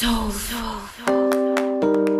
So. Soul.